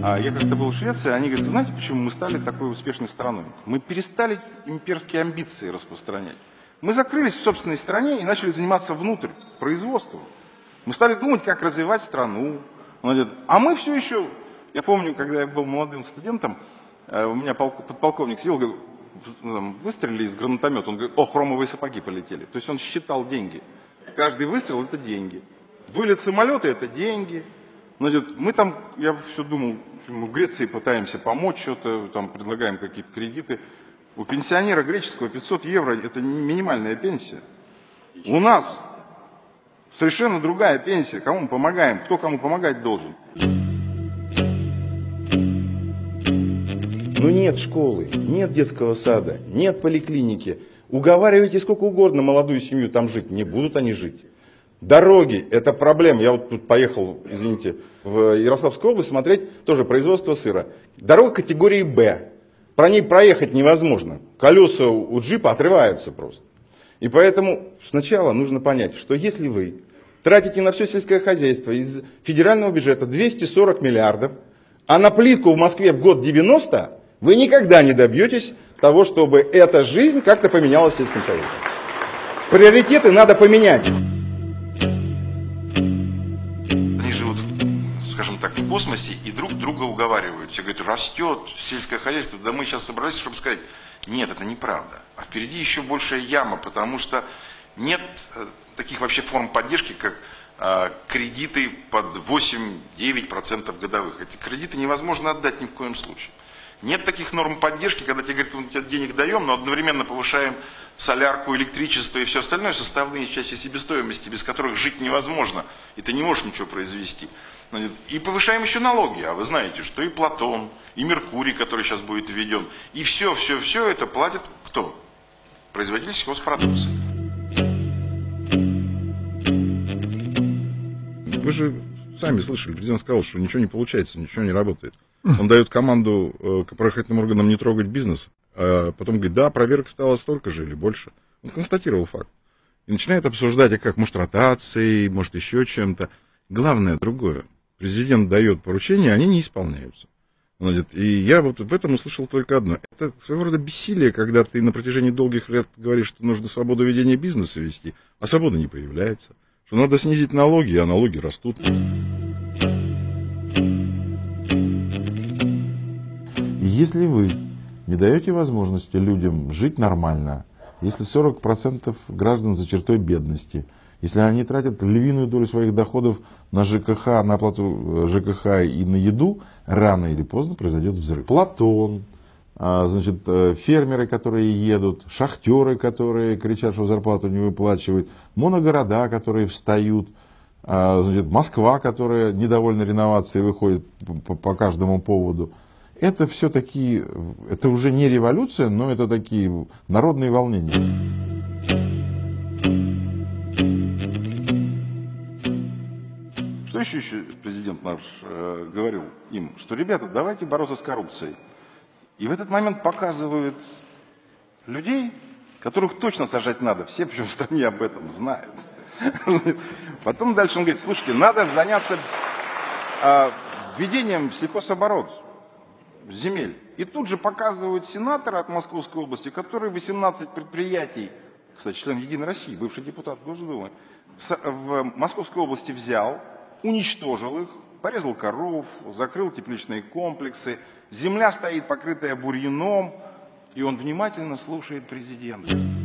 А я как-то был в Швеции, они говорят, знаете, почему мы стали такой успешной страной? Мы перестали имперские амбиции распространять. Мы закрылись в собственной стране и начали заниматься внутрь, производством. Мы стали думать, как развивать страну. А мы все еще, я помню, когда я был молодым студентом, э, у меня подполковник сидел, говорил, выстрелили из гранатомета, он говорит, о, хромовые сапоги полетели. То есть он считал деньги. Каждый выстрел – это деньги. Вылет самолета – это деньги. Значит, мы там, я все думал, мы в Греции пытаемся помочь, что-то там предлагаем какие-то кредиты. У пенсионера греческого 500 евро – это минимальная пенсия. У нас совершенно другая пенсия. Кому мы помогаем? Кто кому помогать должен? Ну нет школы, нет детского сада, нет поликлиники. Уговаривайте сколько угодно молодую семью там жить, не будут они жить. Дороги – это проблема. Я вот тут поехал, извините, в Ярославскую область смотреть тоже производство сыра. Дорога категории «Б». Про ней проехать невозможно. Колеса у джипа отрываются просто. И поэтому сначала нужно понять, что если вы тратите на все сельское хозяйство из федерального бюджета 240 миллиардов, а на плитку в Москве в год 90, вы никогда не добьетесь того, чтобы эта жизнь как-то поменялась в сельском хозяйстве. Приоритеты надо поменять. Скажем так, в космосе и друг друга уговаривают. Все говорят, растет сельское хозяйство. Да мы сейчас собрались, чтобы сказать, нет, это неправда. А впереди еще большая яма, потому что нет э, таких вообще форм поддержки, как э, кредиты под 8-9% годовых. Эти кредиты невозможно отдать ни в коем случае. Нет таких норм поддержки, когда тебе говорят, мы тебе денег даем, но одновременно повышаем солярку, электричество и все остальное, составные части себестоимости, без которых жить невозможно, и ты не можешь ничего произвести. И повышаем еще налоги, а вы знаете, что и Платон, и Меркурий, который сейчас будет введен, и все, все, все это платит кто? Производитель сельхозпродукции. Вы же сами слышали, президент сказал, что ничего не получается, ничего не работает. Он дает команду э, правоохранительным органам не трогать бизнес, а потом говорит, да, проверок стало столько же или больше. Он констатировал факт. И начинает обсуждать, а как, может, ротацией, может, еще чем-то. Главное другое. Президент дает поручения, они не исполняются. И я вот в этом услышал только одно. Это своего рода бессилие, когда ты на протяжении долгих лет говоришь, что нужно свободу ведения бизнеса вести, а свобода не появляется. Что надо снизить налоги, а налоги растут. Если вы не даете возможности людям жить нормально, если 40% граждан за чертой бедности, если они тратят львиную долю своих доходов на ЖКХ, на оплату э, ЖКХ и на еду, рано или поздно произойдет взрыв. Платон, а, значит, э, фермеры, которые едут, шахтеры, которые кричат, что зарплату не выплачивают, моногорода, которые встают, а, значит, Москва, которая недовольна реновацией, выходит по, по каждому поводу – это все таки это уже не революция, но это такие народные волнения. Что еще, еще президент наш э, говорил им? Что, ребята, давайте бороться с коррупцией. И в этот момент показывают людей, которых точно сажать надо. Все, причем в стране об этом знают. Потом дальше он говорит, слушайте, надо заняться э, введением сельхозоборот земель. И тут же показывают сенатора от Московской области, который 18 предприятий, кстати, член Единой России, бывший депутат Госдумы, в Московской области взял, уничтожил их, порезал коров, закрыл тепличные комплексы, земля стоит покрытая бурьяном, и он внимательно слушает президента.